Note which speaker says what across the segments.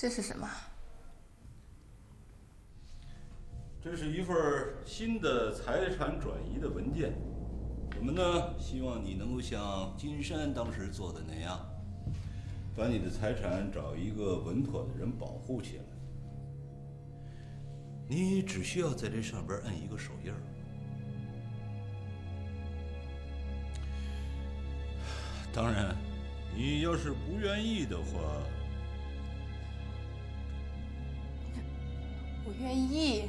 Speaker 1: 这是什么？
Speaker 2: 这是一份新的财产转移的文件。我们呢，希望你能够像金山当时做的那样，把你的财产找一个稳妥的人保护起来。你只需要在这上边摁一个手印儿。当然，你要是不愿意的话，
Speaker 1: 我愿意。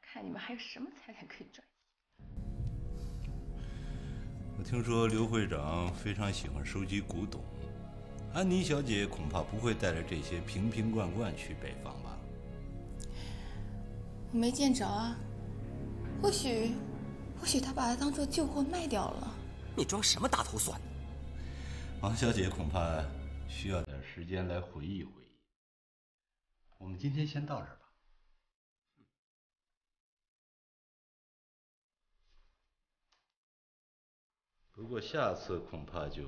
Speaker 1: 看你们还有什么财产可以转移？
Speaker 2: 我听说刘会长非常喜欢收集古董，安妮小姐恐怕不会带着这些瓶瓶罐罐去北方吧？
Speaker 1: 我没见着啊，或许，或许他把它当做旧货卖掉了。
Speaker 3: 你装什么大头蒜？
Speaker 2: 王小姐恐怕需要点时间来回忆回忆。我们今天先到这儿吧。不过下次恐怕就……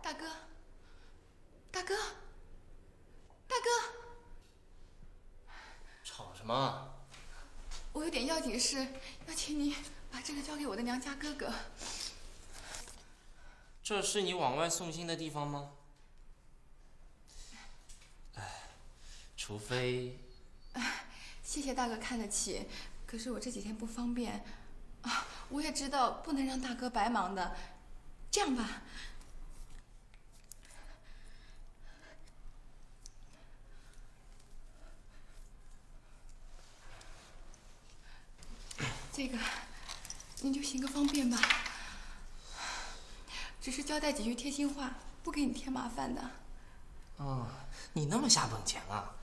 Speaker 1: 大哥，大哥，大哥，
Speaker 3: 吵什么？
Speaker 1: 我有点要紧事，要请你把这个交给我的娘家哥哥。
Speaker 3: 这是你往外送信的地方吗？哎，除非……
Speaker 1: 谢谢大哥看得起，可是我这几天不方便啊。我也知道不能让大哥白忙的，这样吧。这个，您就行个方便吧。只是交代几句贴心话，不给你添麻烦的。
Speaker 3: 哦，你那么下本钱啊？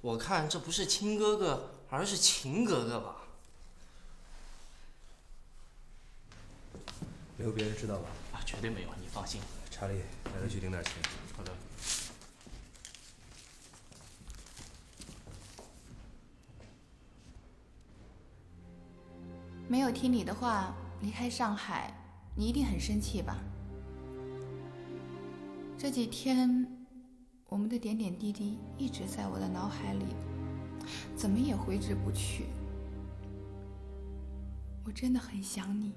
Speaker 3: 我看这不是亲哥哥，而是情哥哥吧？
Speaker 4: 没有别人知道吧？
Speaker 3: 啊，绝对没有，你放心。
Speaker 4: 查理，带他去领点钱。
Speaker 3: 好的。
Speaker 1: 没有听你的话离开上海，你一定很生气吧？这几天，我们的点点滴滴一直在我的脑海里，怎么也挥之不去。我真的很想你。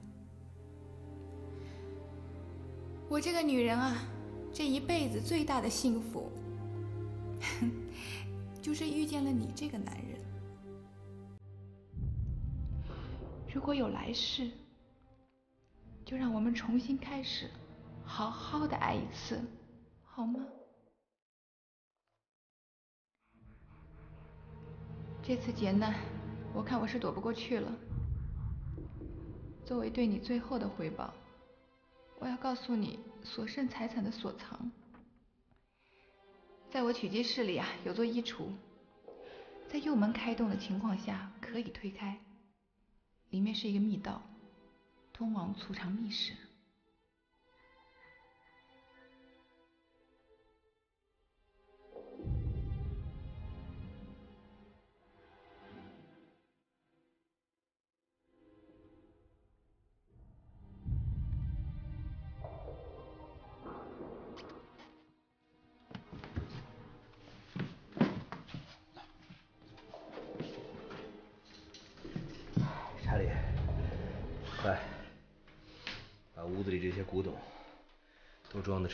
Speaker 1: 我这个女人啊，这一辈子最大的幸福，就是遇见了你这个男人。如果有来世，就让我们重新开始，好好的爱一次，好吗？这次劫难，我看我是躲不过去了。作为对你最后的回报，我要告诉你所剩财产的所藏。在我取机室里啊，有座衣橱，在右门开动的情况下可以推开。里面是一个密道，通往储藏密室。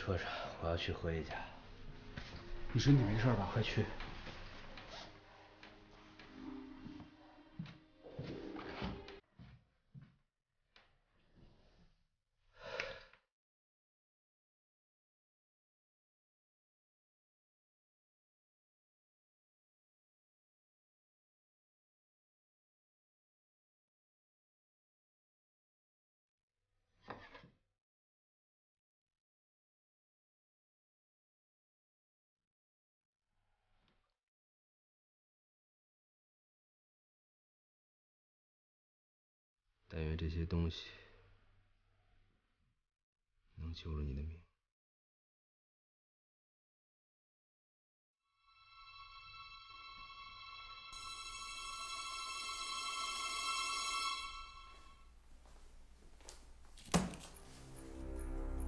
Speaker 4: 车上，我要去何一家。
Speaker 5: 你身体没事吧？
Speaker 4: 快去。这些东西能救了你的命。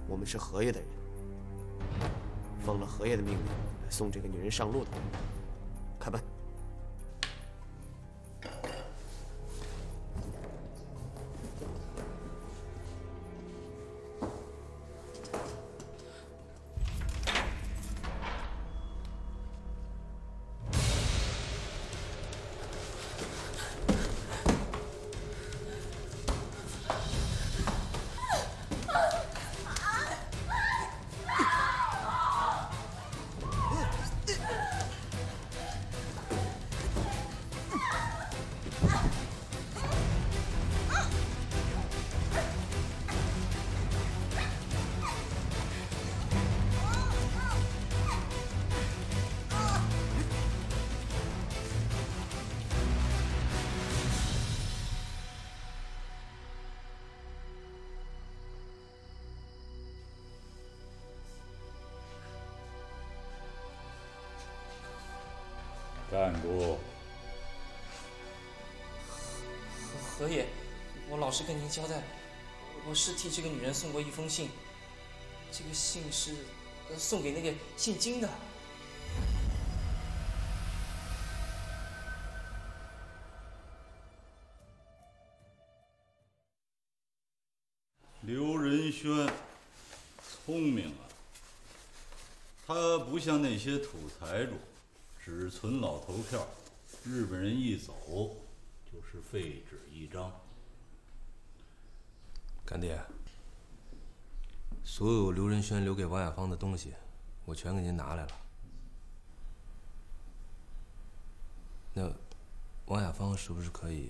Speaker 6: 我们是何叶的人，奉了何叶的命令来送这个女人上路的。开门。
Speaker 2: 站住！
Speaker 3: 何爷，我老实跟您交代，我是替这个女人送过一封信，这个信是送给那个姓金的。
Speaker 2: 刘仁轩，聪明啊！他不像那些土财主。只存老头票，日本人一走就是废纸一张。
Speaker 4: 干爹，所有刘仁轩留给王亚芳的东西，我全给您拿来了。那王亚芳是不是可以？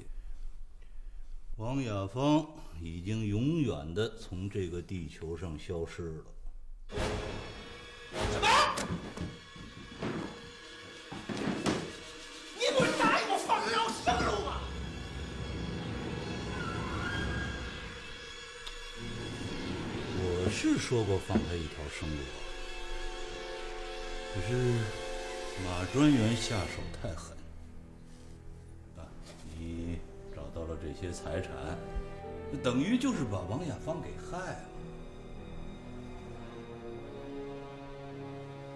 Speaker 2: 王亚芳已经永远的从这个地球上消失了。说过放他一条生路，可是马专员下手太狠啊！你找到了这些财产，等于就是把王亚芳给害了。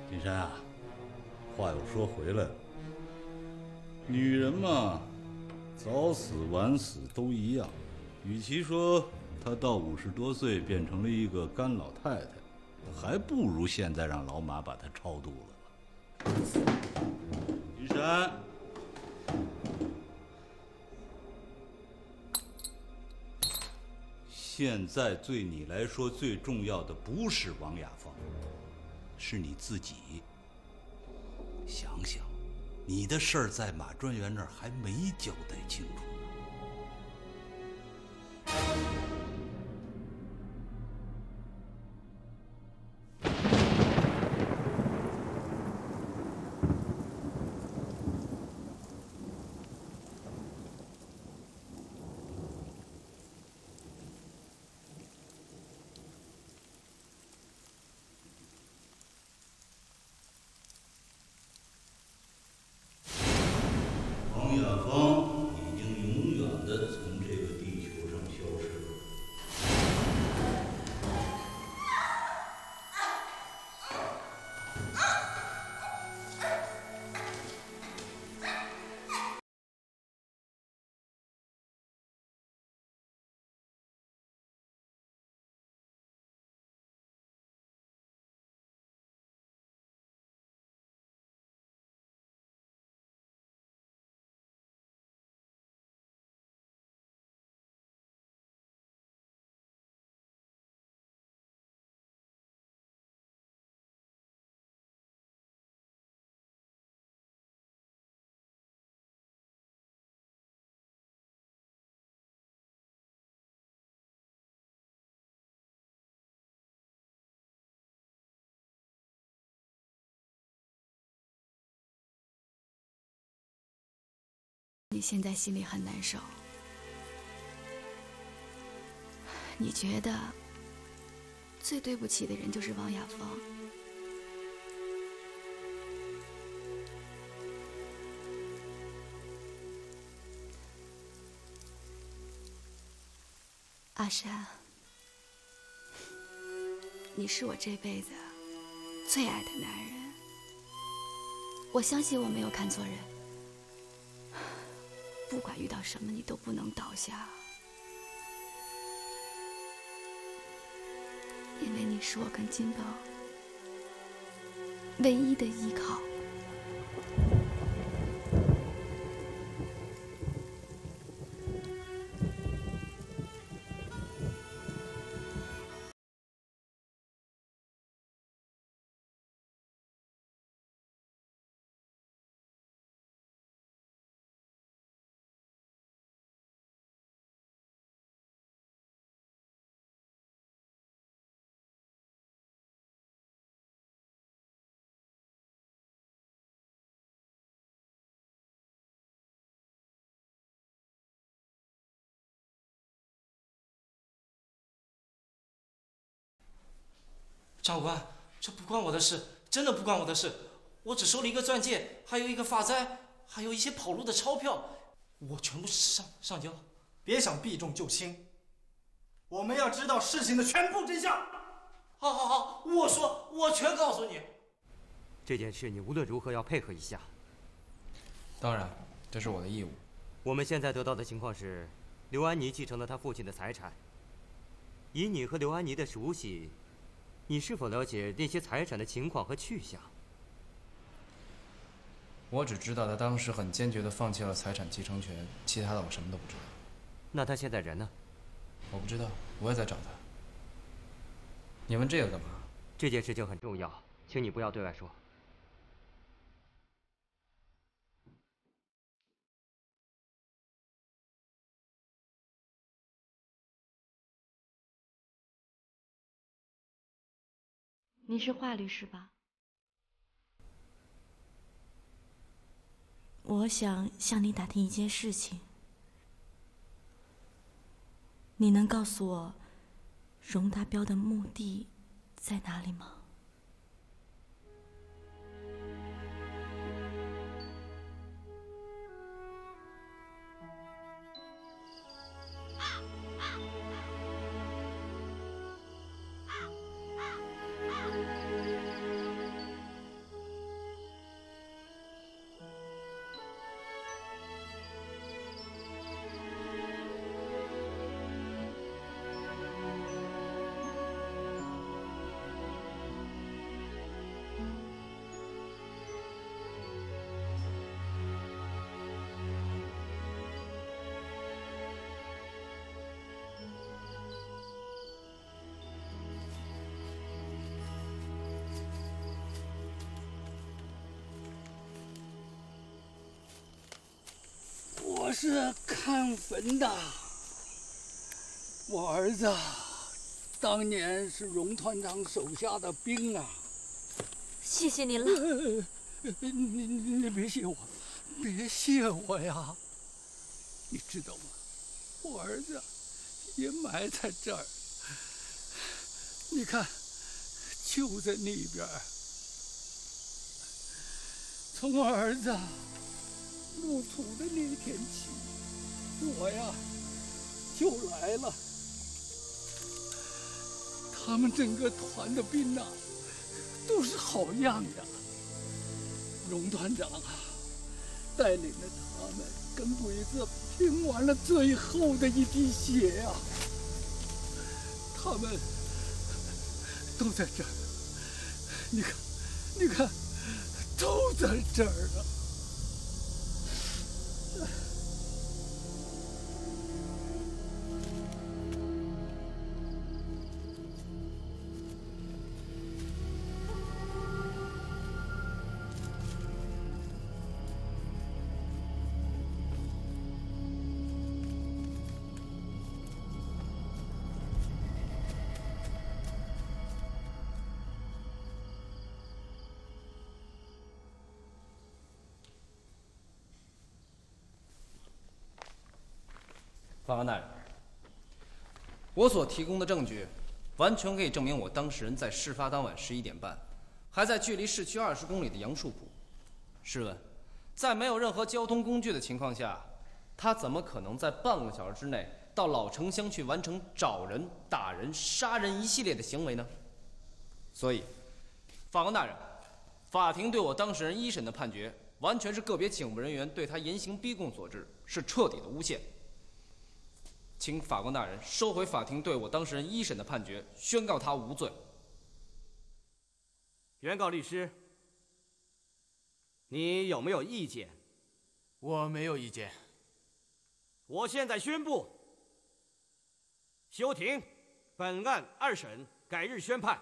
Speaker 2: 金山啊，话又说回来了，女人嘛，早死晚死都一样，与其说……她到五十多岁变成了一个干老太太，还不如现在让老马把她超度了。云山，现在对你来说最重要的不是王雅芳，是你自己。想想，你的事儿在马专员那儿还没交代清楚。
Speaker 7: 你现在心里很难受，
Speaker 8: 你觉得最对不起的人就是王亚芳？阿山，你是我这辈子最爱的男人。我相信我没有看错人。不管遇到什么，你都不能倒下，因为你是我跟金宝唯一的依靠。
Speaker 3: 长官，这不关我的事，真的不关我的事。我只收了一个钻戒，还有一个发簪，还有一些跑路的钞票，我全部上上交。
Speaker 7: 别想避重就轻，我们要知道事情的全部真相。
Speaker 3: 好好好，我说，我全告诉你。
Speaker 9: 这件事你无论如何要配合一下。
Speaker 10: 当然，这是我的义务。
Speaker 9: 我们现在得到的情况是，刘安妮继承了他父亲的财产。以你和刘安妮的熟悉。你是否了解那些财产的情况和去向？
Speaker 10: 我只知道他当时很坚决地放弃了财产继承权，其他的我什么都不知道。
Speaker 9: 那他现在人呢？
Speaker 10: 我不知道，我也在找他。你问这个干嘛？
Speaker 9: 这件事情很重要，请你不要对外说。
Speaker 8: 你是华律师吧？我想向你打听一件事情。你能告诉我，荣达标的墓地在哪里吗？
Speaker 11: 我是看坟的，我儿子当年是荣团长手下的兵啊。
Speaker 8: 谢谢您
Speaker 11: 了。你你你别谢我，别谢我呀。你知道吗？我儿子也埋在这儿。你看，就在那边。从我儿子。入土的那天起，我呀就来了。他们整个团的兵呐，都是好样的。荣团长啊，带领着他们跟鬼子拼完了最后的一滴血呀。他们都在这儿，你看，你看，都在这儿啊。
Speaker 10: 法官大人，我所提供的证据，完全可以证明我当事人在事发当晚十一点半，还在距离市区二十公里的杨树浦。试问，在没有任何交通工具的情况下，他怎么可能在半个小时之内到老城乡去完成找人、打人、杀人一系列的行为呢？所以，法官大人，法庭对我当事人一审的判决，完全是个别警务人员对他严刑逼供所致，是彻底的诬陷。请法官大人收回法庭对我当事人一审的判决，宣告他无罪。
Speaker 12: 原告律师，你有没有意见？
Speaker 13: 我没有意见。
Speaker 12: 我现在宣布，休庭，本案二审改日宣判。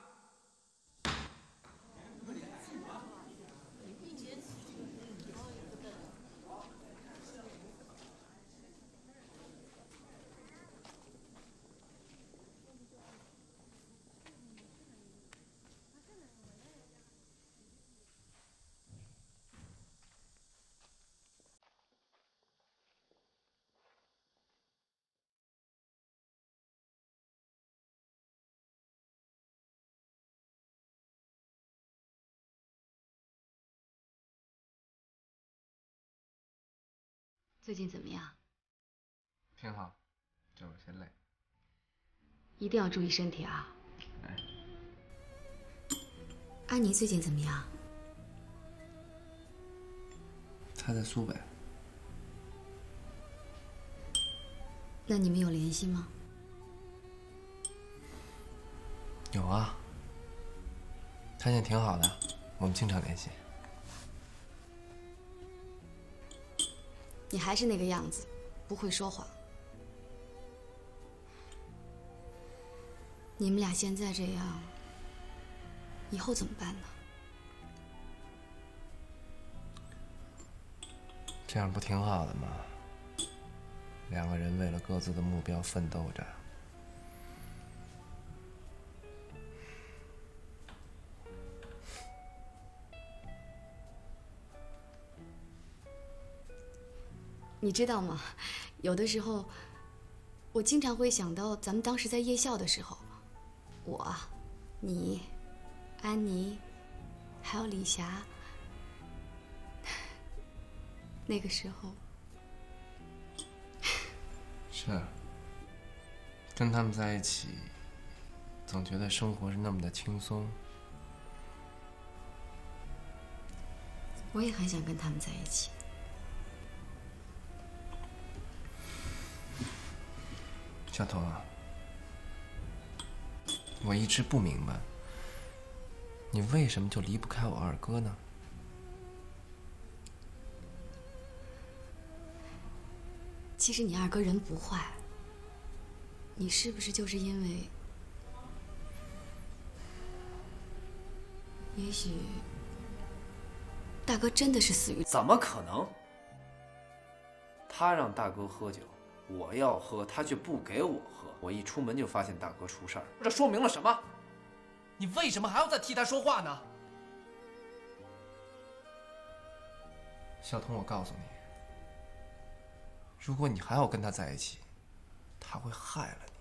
Speaker 14: 最近怎么样？
Speaker 10: 挺好，就有些累。
Speaker 14: 一定要注意身体啊！
Speaker 10: 哎，
Speaker 14: 安妮最近怎么样？
Speaker 10: 她在苏北。
Speaker 14: 那你们有联系吗？
Speaker 10: 有啊，她现在挺好的，我们经常联系。
Speaker 14: 你还是那个样子，不会说谎。你们俩现在这样，以后怎么办呢？
Speaker 10: 这样不挺好的吗？两个人为了各自的目标奋斗着。
Speaker 14: 你知道吗？有的时候，我经常会想到咱们当时在夜校的时候，我、你、安妮，还有李霞，那个时候，
Speaker 10: 是，跟他们在一起，总觉得生活是那么的轻松。
Speaker 14: 我也很想跟他们在一起。
Speaker 10: 小童啊，我一直不明白，你为什么就离不开我二哥呢？
Speaker 14: 其实你二哥人不坏，你是不是就是因为？也许大哥真的是死于……
Speaker 6: 怎么可能？他让大哥喝酒。我要喝，他却不给我喝。我一出门就发现大哥出事儿，这说明了什么？
Speaker 10: 你为什么还要再替他说话呢？小童，我告诉你，如果你还要跟他在一起，他会害了你。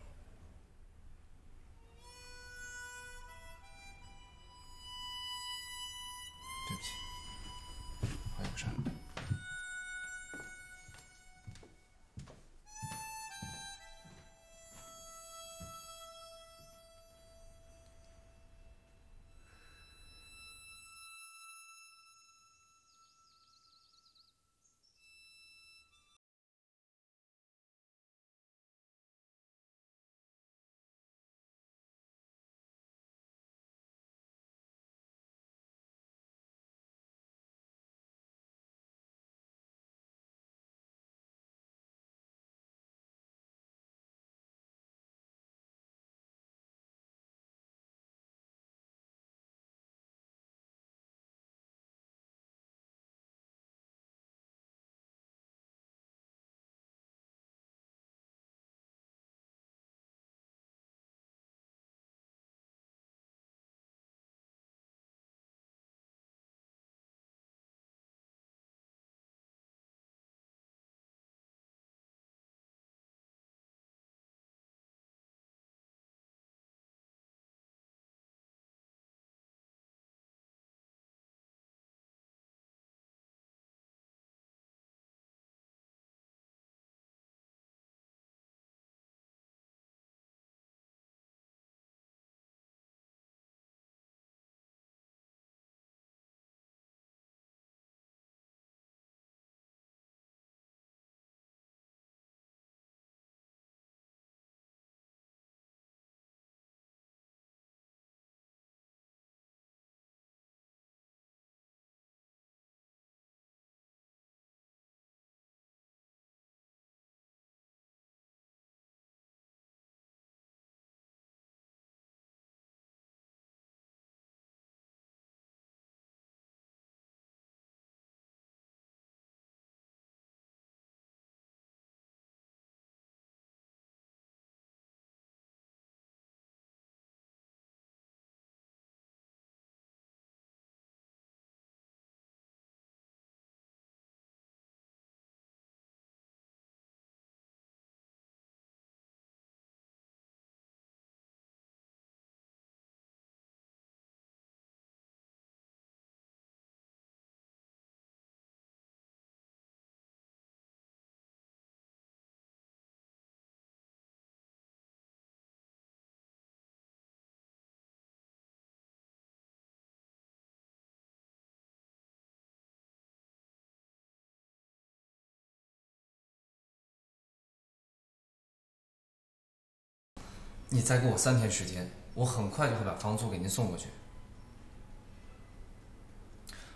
Speaker 6: 你再给我三天时间，我很快就会把房租给您送过去。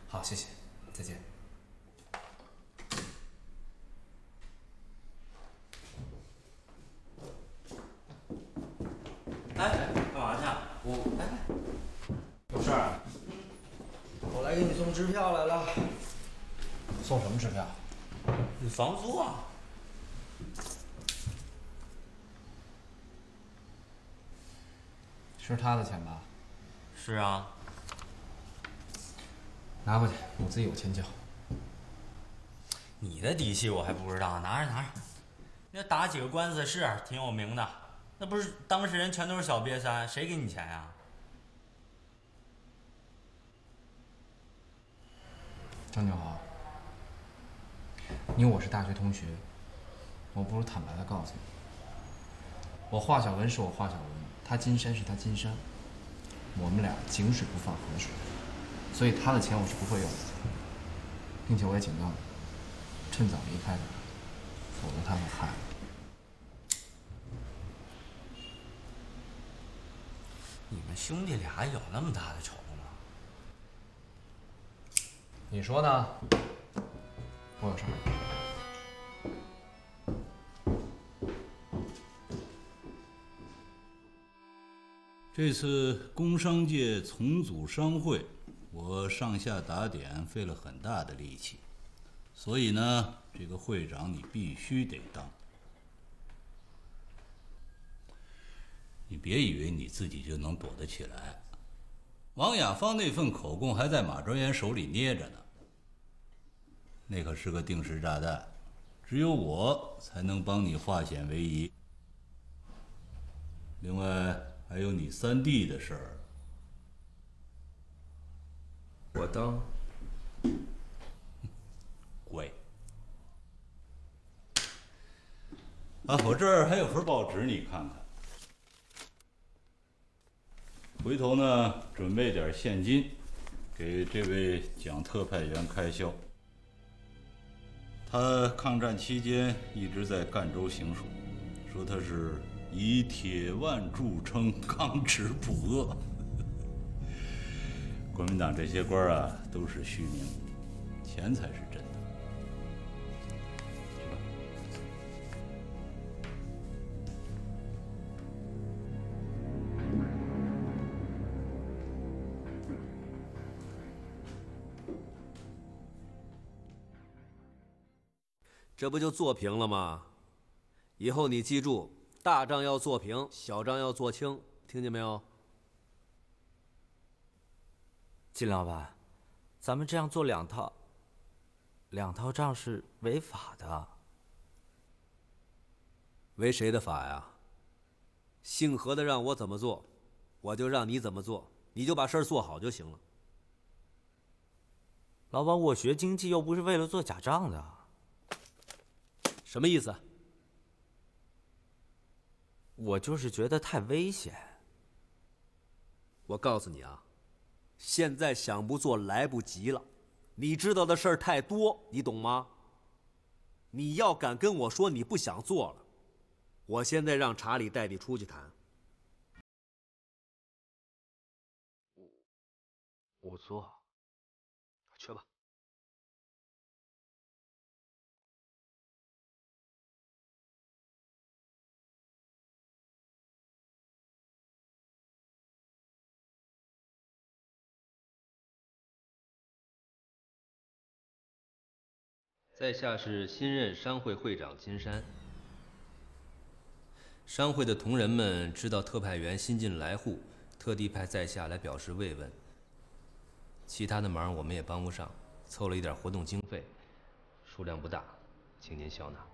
Speaker 6: 好，谢谢，再见。
Speaker 9: 哎，干嘛去？
Speaker 6: 我
Speaker 9: 哎，有事儿？
Speaker 15: 我来给你送支票来了。
Speaker 6: 送什么支票？
Speaker 9: 你房租啊？
Speaker 6: 是他的钱吧？
Speaker 9: 是啊。
Speaker 6: 拿回去，我自己有钱交。
Speaker 9: 你的底细我还不知道，拿着拿着。那打几个官司是挺有名的，那不是当事人全都是小瘪三，谁给你钱呀？
Speaker 6: 张九豪，你我是大学同学，我不如坦白的告诉你，我华小文是我华小文，他金山是他金山，我们俩井水不犯河水，所以他的钱我是不会用的，并且我也警告你，趁早离开他，否则他会害我。
Speaker 9: 你们兄弟俩有那么大的仇吗？
Speaker 6: 你说呢？我有事
Speaker 2: 这次工商界重组商会，我上下打点费了很大的力气，所以呢，这个会长你必须得当。你别以为你自己就能躲得起来。王雅芳那份口供还在马专员手里捏着呢，那可是个定时炸弹，只有我才能帮你化险为夷。另外还有你三弟的事儿，
Speaker 6: 我当。
Speaker 2: 乖。啊，我这儿还有份报纸，你看看。回头呢，准备点现金，给这位蒋特派员开销。他抗战期间一直在赣州行署，说他是以铁腕著称，刚直不阿。国民党这些官啊，都是虚名，钱才是真的。
Speaker 16: 这不就做平了吗？以后你记住，大账要做平，小账要做清，听见没有？
Speaker 17: 金老板，咱们这样做两套，两套账是违法的。
Speaker 16: 违谁的法呀？姓何的让我怎么做，我就让你怎么做，你就把事儿做好就行了。
Speaker 17: 老板，我学经济又不是为了做假账的。
Speaker 16: 什么意思？
Speaker 17: 我就是觉得太危险。
Speaker 16: 我告诉你啊，现在想不做来不及了。你知道的事儿太多，你懂吗？你要敢跟我说你不想做了，我现在让查理带你出去谈。
Speaker 17: 我做，
Speaker 4: 在下是新任商会会长金山。商会的同仁们知道特派员新近来沪，特地派在下来表示慰问。其他的忙我们也帮不上，凑了一点活动经费，数量不大，请您笑纳。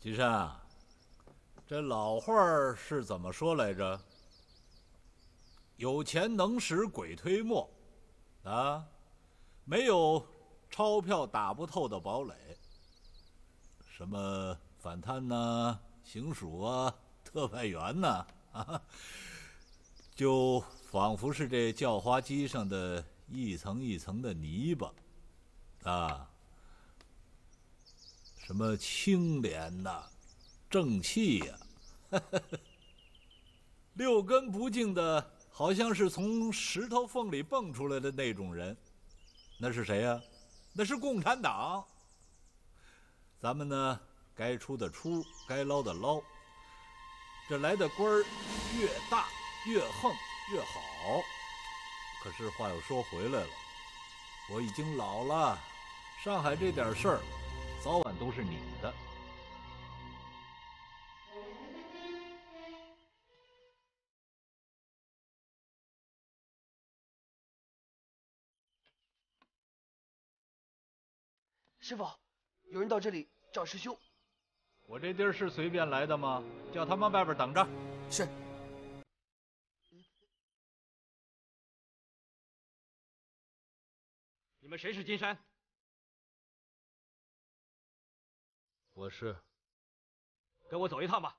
Speaker 2: 金山啊，这老话是怎么说来着？有钱能使鬼推磨，啊，没有钞票打不透的堡垒。什么反贪呐、行署啊、特派员呐，啊，就仿佛是这叫花机上的一层一层的泥巴，啊，什么清廉呐、正气呀、六根不净的，好像是从石头缝里蹦出来的那种人，那是谁呀、那是共产党。咱们呢，该出的出，该捞的捞。这来的官儿越大越横越好。可是话又说回来了，我已经老了，上海这点事儿，早晚都是你的。
Speaker 18: 师傅，有人到这里找师兄。
Speaker 2: 我这地儿是随便来的吗？叫他们外边等着。
Speaker 18: 是。
Speaker 12: 你们谁是金山？
Speaker 2: 我是。
Speaker 12: 跟我走一趟吧。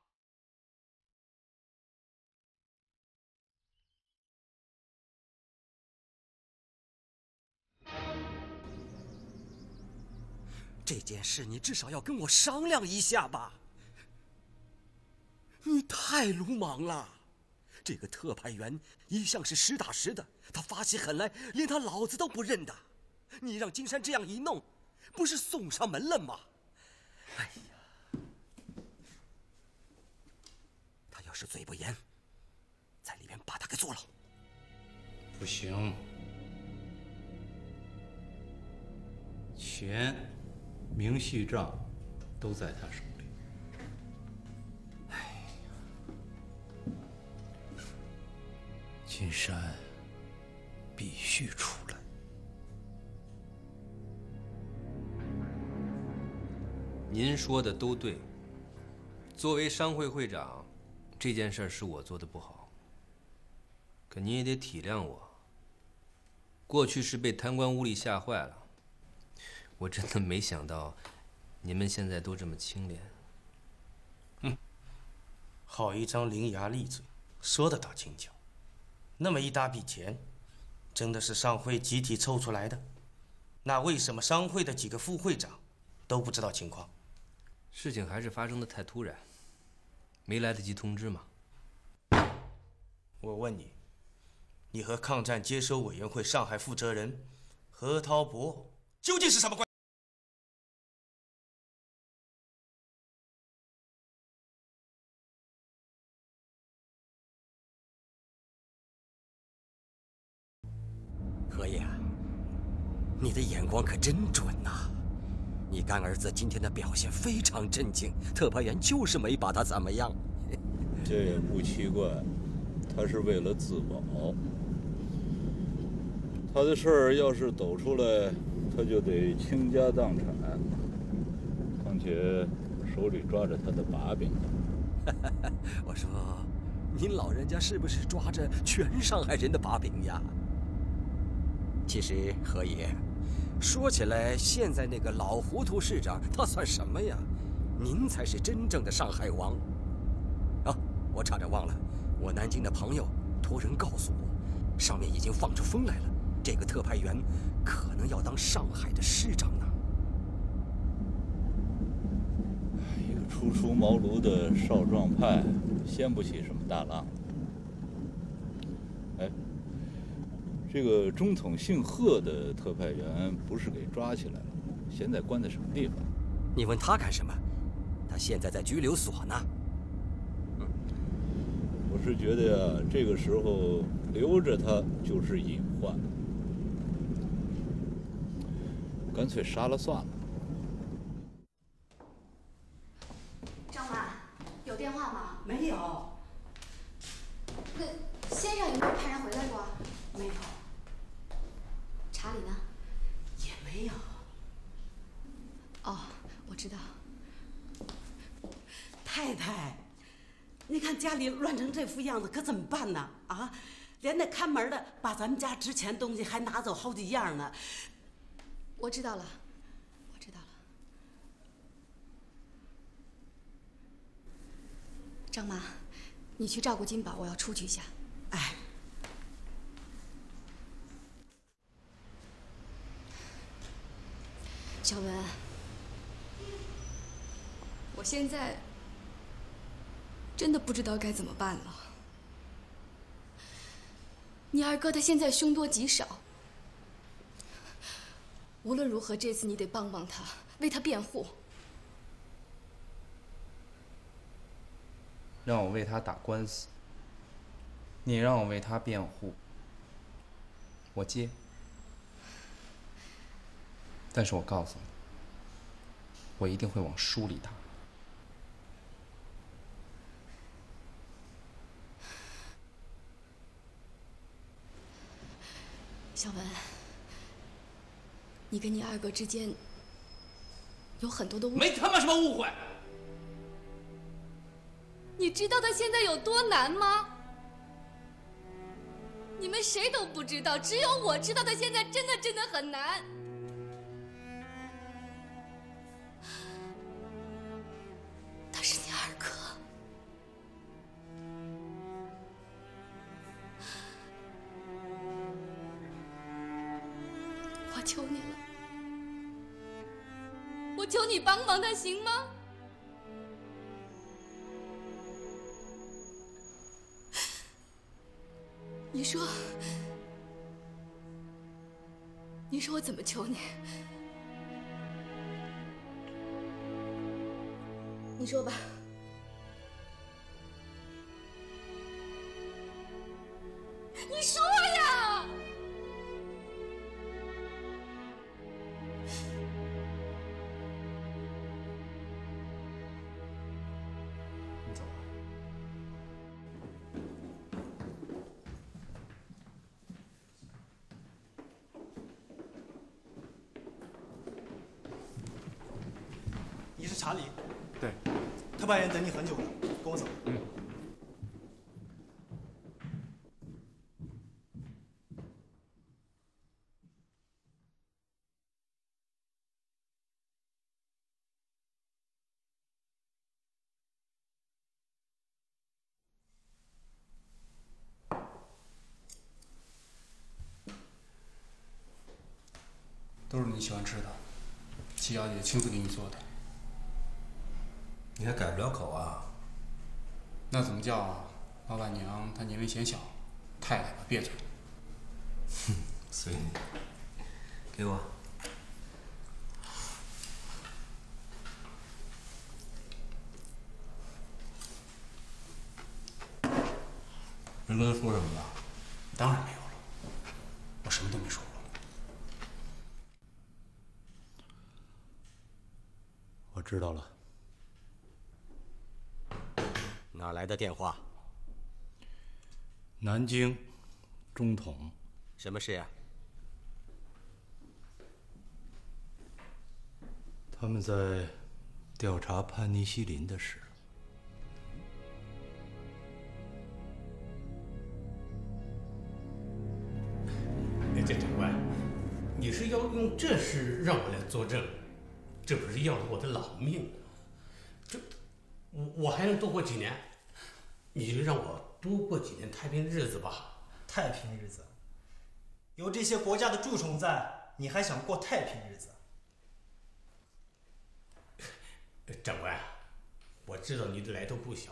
Speaker 19: 这件事你至少要跟我商量一下吧。你太鲁莽了，这个特派员一向是实打实的，他发起狠来连他老子都不认的。你让金山这样一弄，不是送上门了吗？哎呀，他要是嘴不严，在里面把他给做了。
Speaker 20: 不行，钱、明细账都在他手里。哎呀，金山必须出
Speaker 4: 您说的都对。作为商会会长，这件事是我做的不好，可您也得体谅我。过去是被贪官污吏吓坏了，我真的没想到，你们现在都这么清廉。
Speaker 21: 好一张伶牙俐嘴，说的倒轻巧。那么一大笔钱，真的是商会集体凑出来的？那为什么商会的几个副会长都不知道情况？
Speaker 4: 事情还是发生的太突然，没来得及通知嘛。
Speaker 21: 我问你，你和抗战接收委员会上海负责人何涛博究竟是什么关？
Speaker 19: 何爷，你的眼光可真准呐！你干儿子今天的表现非常镇静，特派员就是没把他怎么样。
Speaker 22: 这也不奇怪，他是为了自保。他的事儿要是抖出来，他就得倾家荡产。况且手里抓着他的把柄。
Speaker 19: 我说，您老人家是不是抓着全上海人的把柄呀？其实何爷，说起来，现在那个老糊涂市长他算什么呀？您才是真正的上海王。啊，我差点忘了，我南京的朋友托人告诉我，上面已经放出风来了，这个特派员可能要当上海的市长呢。
Speaker 22: 一个初出茅庐的少壮派，掀不起什么大浪。这个中统姓贺的特派员不是给抓起来了，现在关在什么地方？
Speaker 19: 你问他干什么？他现在在拘留所呢。
Speaker 22: 嗯我是觉得呀，这个时候留着他就是隐患，干脆杀了算了。
Speaker 14: 张妈，有电话吗？
Speaker 23: 没有。
Speaker 14: 那先生有没有派人回来过？
Speaker 23: 没有。
Speaker 14: 查理呢？
Speaker 23: 也没有。
Speaker 14: 哦，我知道。
Speaker 23: 家里乱成这副样子，可怎么办呢？啊，连那看门的把咱们家值钱东西还拿走好几样呢。
Speaker 8: 我知道了，我知道了。张妈，你去照顾金宝，我要出去一下。
Speaker 23: 哎。
Speaker 8: 小文，我现在真的不知道该怎么办了。你二哥他现在凶多吉少，无论如何，这次你得帮帮他，为他辩护。
Speaker 6: 让我为他打官司，你让我为他辩护，我接。但是我告诉你，我一定会往书里打。
Speaker 8: 小文，你跟你二哥之间有很多的误会。
Speaker 24: 没他妈什么误会。
Speaker 8: 你知道他现在有多难吗？你们谁都不知道，只有我知道他现在真的真的很难。
Speaker 7: 查理？
Speaker 5: 对。
Speaker 7: 特派员等你很久了，跟我走。
Speaker 5: 嗯。都是你喜欢吃的，齐小姐亲自给你做的。
Speaker 15: 你还改不了口啊？
Speaker 5: 那怎么叫啊？老板娘她年龄显小，太太吧别嘴。
Speaker 15: 哼，随你。给我。没跟他说什么吧？
Speaker 5: 当然没有了，我什么都没说过。
Speaker 2: 我知道了。
Speaker 19: 哪来的电话？
Speaker 2: 南京，中统。
Speaker 19: 什么事呀、
Speaker 2: 他们在调查潘尼西林的事。
Speaker 25: 哎，这长官，你是要用这事让我来作证？这不是要了我的老命？这，我我还能多活几年？你就让我多过几年太平日子吧。
Speaker 7: 太平日子，有这些国家的蛀虫在，你还想过太平日子？
Speaker 25: 长官，我知道你的来头不小，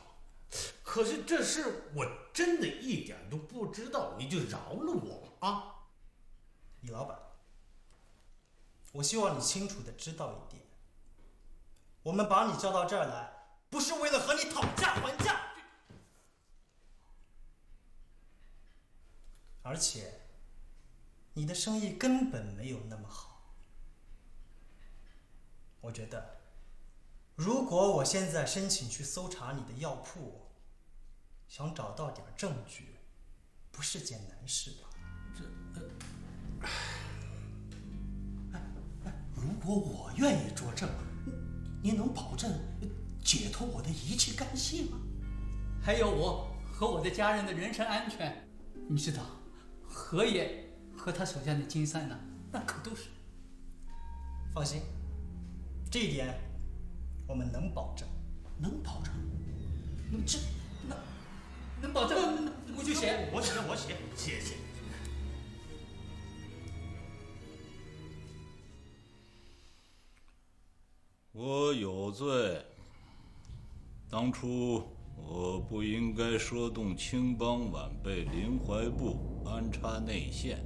Speaker 25: 可是这事我真的一点都不知道，你就饶了我啊！
Speaker 7: 李老板，我希望你清楚的知道一点，我们把你叫到这儿来，不是为了和你讨价还价，而且你的生意根本没有那么好。我觉得，如果我现在申请去搜查你的药铺，想找到点证据，不是件难事吧？
Speaker 25: 这如果我愿意作证，您能保证解脱我的一切干系吗？
Speaker 11: 还有我和我的家人的人身安全。你知道，何爷和他手下的金山呢，那可都是。
Speaker 7: 放心，这一点我们能保证。
Speaker 11: 能保证？那这那能保证？我就写，
Speaker 12: 我写，我写，谢谢。
Speaker 2: 我有罪。当初我不应该说动青帮晚辈林怀步安插内线，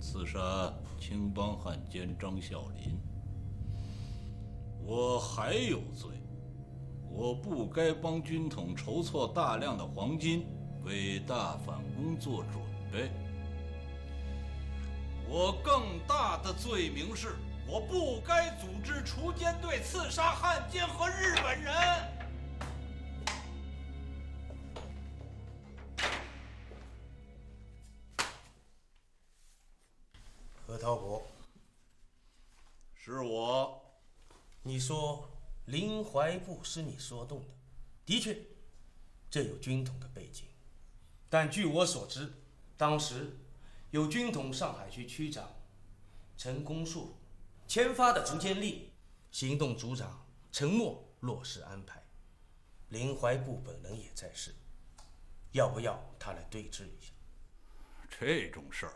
Speaker 2: 刺杀青帮汉奸张啸林。我还有罪，我不该帮军统筹措大量的黄金，为大反攻做准备。我更大的罪名是。我不该组织锄奸队刺杀汉奸和日本人。
Speaker 21: 何涛国，
Speaker 2: 是我。
Speaker 21: 你说林怀布是你说动的，的确，这有军统的背景。但据我所知，当时有军统上海区区长陈公树。签发的竹签令，行动组长陈默落实安排，林怀布本人也在世，要不要他来对质一下？
Speaker 2: 这种事儿，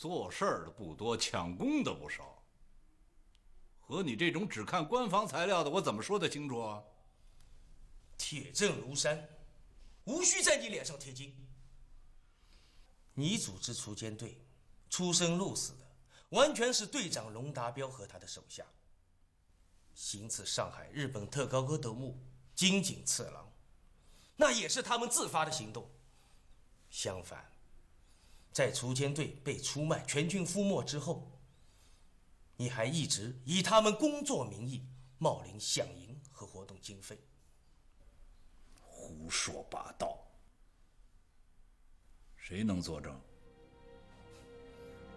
Speaker 2: 做事儿的不多，抢功的不少。和你这种只看官方材料的，我怎么说得清楚啊？
Speaker 21: 铁证如山，无需在你脸上贴金。你组织锄奸队，出生入死的。完全是队长龙达标和他的手下。行刺上海日本特高阁头目金井次郎，那也是他们自发的行动。相反，在锄奸队被出卖、全军覆没之后，你还一直以他们工作名义冒领饷银和活动经费。
Speaker 2: 胡说八道！谁能作证？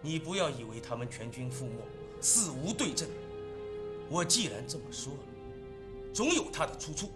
Speaker 21: 你不要以为他们全军覆没，死无对证。我既然这么说了，总有他的出处。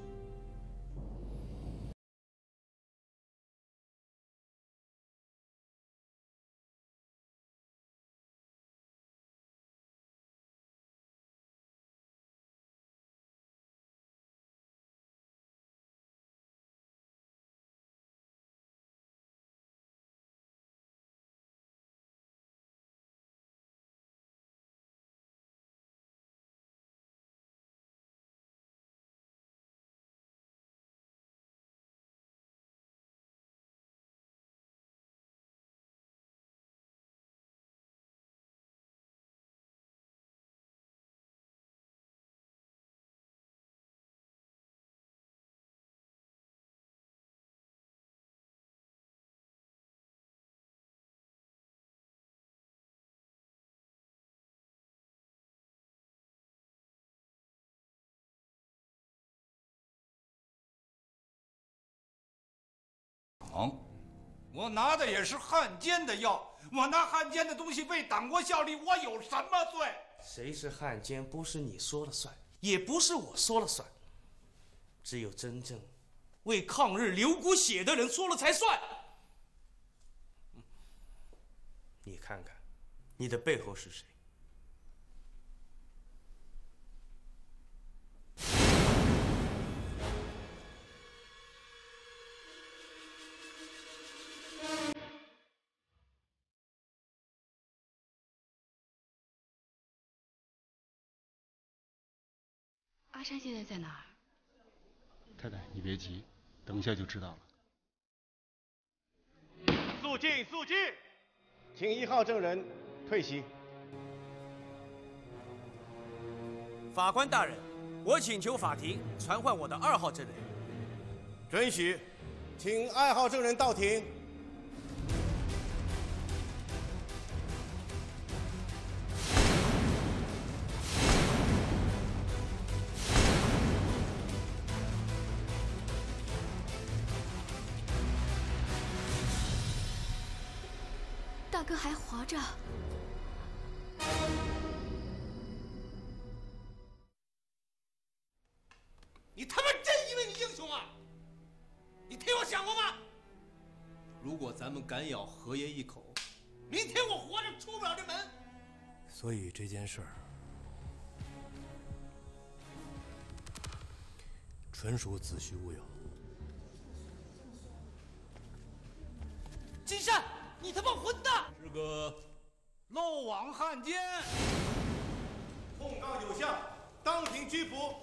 Speaker 2: 我拿的也是汉奸的药，我拿汉奸的东西为党国效力，我有什么罪？
Speaker 21: 谁是汉奸，不是你说了算，也不是我说了算。只有真正为抗日流过血的人说了才算。你看看，你的背后是谁？
Speaker 8: 阿山现在在哪儿？
Speaker 5: 太太，你别急，等一下就知道了。
Speaker 12: 肃静，肃静，请一号证人退席。
Speaker 19: 法官大人，我请求法庭传唤我的二号证人。
Speaker 12: 准许，请二号证人到庭。
Speaker 8: 着！
Speaker 12: 你他妈真以为你英雄啊？
Speaker 26: 你替我想过吗？
Speaker 4: 如果咱们敢咬何爷一口，
Speaker 26: 明天我活着出不了这门。
Speaker 4: 所以这件事儿纯属子虚乌有。
Speaker 2: 个漏网汉奸。
Speaker 27: 控告有效，当庭拘捕